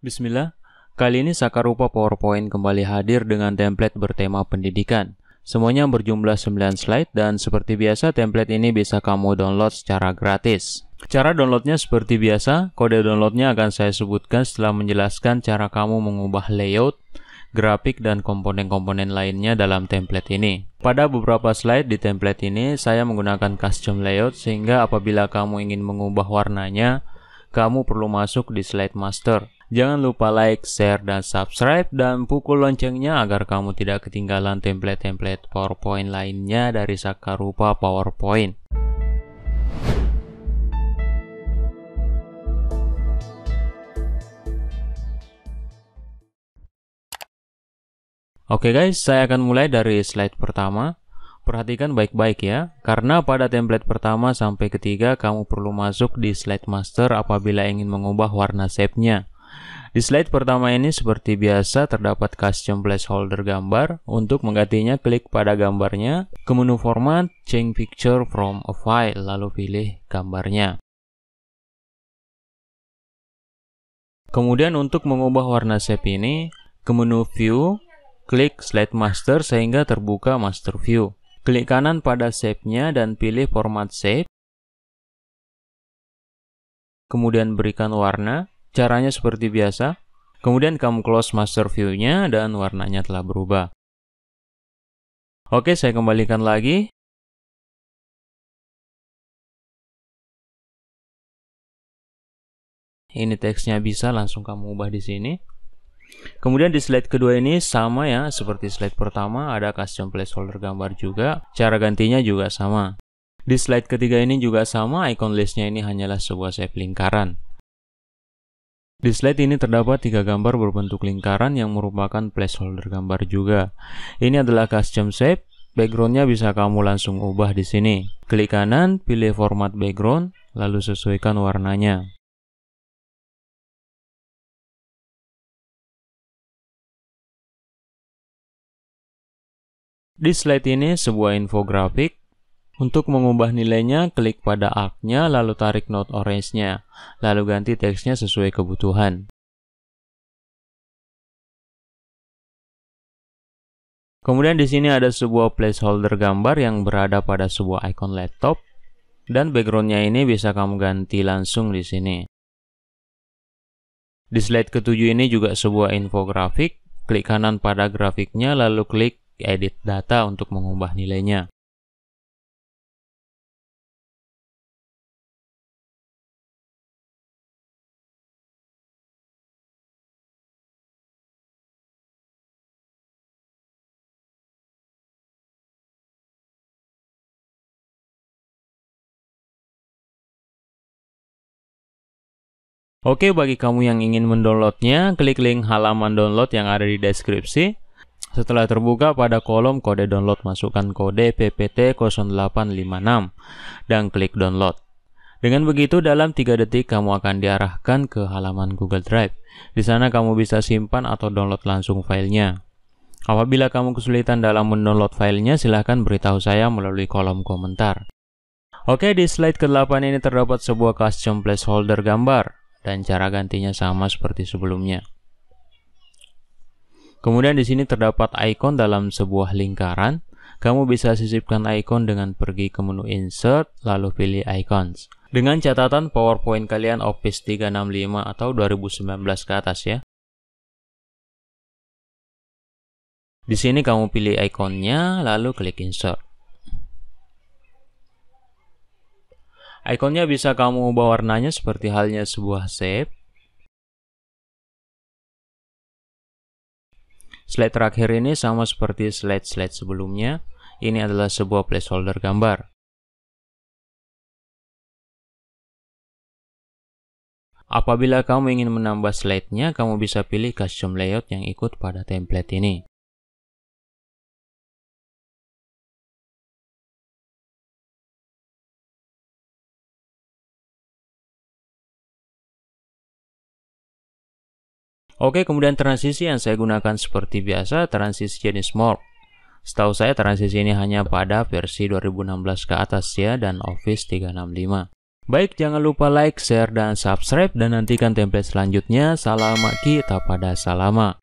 Bismillah, kali ini Sakarupa PowerPoint kembali hadir dengan template bertema pendidikan. Semuanya berjumlah 9 slide dan seperti biasa template ini bisa kamu download secara gratis. Cara downloadnya seperti biasa, kode downloadnya akan saya sebutkan setelah menjelaskan cara kamu mengubah layout, grafik, dan komponen-komponen lainnya dalam template ini. Pada beberapa slide di template ini, saya menggunakan custom layout sehingga apabila kamu ingin mengubah warnanya, kamu perlu masuk di slide master. Jangan lupa like, share, dan subscribe, dan pukul loncengnya agar kamu tidak ketinggalan template-template PowerPoint lainnya dari Sakarupa PowerPoint. Oke guys, saya akan mulai dari slide pertama. Perhatikan baik-baik ya, karena pada template pertama sampai ketiga kamu perlu masuk di slide master apabila ingin mengubah warna shape-nya. Di slide pertama ini seperti biasa terdapat custom placeholder gambar. Untuk menggantinya klik pada gambarnya, ke menu format, change picture from a file, lalu pilih gambarnya. Kemudian untuk mengubah warna shape ini, ke menu view, klik slide master sehingga terbuka master view. Klik kanan pada shape-nya dan pilih format shape. Kemudian berikan warna. Caranya seperti biasa. Kemudian kamu close master view-nya dan warnanya telah berubah. Oke, saya kembalikan lagi. Ini teksnya bisa langsung kamu ubah di sini. Kemudian di slide kedua ini sama ya, seperti slide pertama ada custom placeholder gambar juga. Cara gantinya juga sama. Di slide ketiga ini juga sama, icon listnya ini hanyalah sebuah shape lingkaran. Di slide ini terdapat tiga gambar berbentuk lingkaran yang merupakan placeholder gambar juga. Ini adalah custom shape. Backgroundnya bisa kamu langsung ubah di sini. Klik kanan, pilih format background, lalu sesuaikan warnanya. Di slide ini sebuah infografik untuk mengubah nilainya, klik pada arc-nya, lalu tarik note orange-nya, lalu ganti teksnya sesuai kebutuhan. Kemudian di sini ada sebuah placeholder gambar yang berada pada sebuah icon laptop, dan backgroundnya ini bisa kamu ganti langsung di sini. Di slide ketujuh ini juga sebuah infografik, klik kanan pada grafiknya lalu klik edit data untuk mengubah nilainya. Oke, bagi kamu yang ingin mendownloadnya, klik link halaman download yang ada di deskripsi. Setelah terbuka pada kolom kode download, masukkan kode PPT0856 dan klik download. Dengan begitu, dalam 3 detik kamu akan diarahkan ke halaman Google Drive. Di sana kamu bisa simpan atau download langsung filenya. Apabila kamu kesulitan dalam mendownload filenya, silahkan beritahu saya melalui kolom komentar. Oke, di slide ke-8 ini terdapat sebuah custom placeholder gambar dan cara gantinya sama seperti sebelumnya. Kemudian di sini terdapat ikon dalam sebuah lingkaran. Kamu bisa sisipkan ikon dengan pergi ke menu Insert, lalu pilih Icons. Dengan catatan PowerPoint kalian Office 365 atau 2019 ke atas ya. Di sini kamu pilih ikonnya, lalu klik Insert. Ikonnya bisa kamu ubah warnanya seperti halnya sebuah shape. Slide terakhir ini sama seperti slide-slide sebelumnya. Ini adalah sebuah placeholder gambar. Apabila kamu ingin menambah slide-nya, kamu bisa pilih custom layout yang ikut pada template ini. Oke, kemudian transisi yang saya gunakan seperti biasa, transisi jenis Morph. Setahu saya transisi ini hanya pada versi 2016 ke atas ya dan Office 365. Baik, jangan lupa like, share, dan subscribe dan nantikan template selanjutnya. Salam kita pada salama.